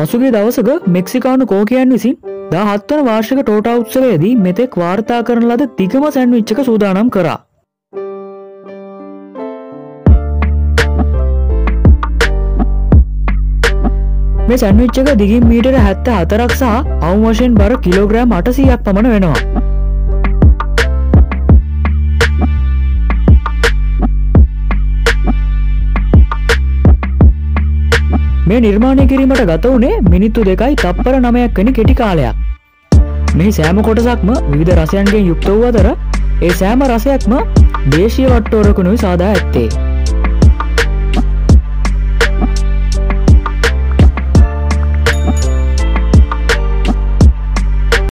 පසුගේ දවසක මෙක්සිකානු කෝකයන් විසින් දා හත්වන වාර්ෂික ටෝටා උත්සවයේදී මෙතෙක් වාර්තා කරන ලද තිකම සැන්විච්චක සූදානම් කරා. මේ සැන්විච්චක දිගින් මීටර හැත්ත හතරක් සහ අවු වශයෙන් බර කිලෝග්‍රෑම් අටසීයක් පමණ වෙනවා. මේ නිර්මාණය කිරීමට ගත වනේ මිනිත්තු දෙකයි තප්පර නමයක් වෙන කෙටි කාලයක්. මෙහි සෑම කොටසක්ම විවිධ රසයන්ගෙන් යුක්ත වූ අතර ඒ සෑම රසයක්ම දේශීය වට්ටෝරකුණුයි සාදා ඇත්තේ.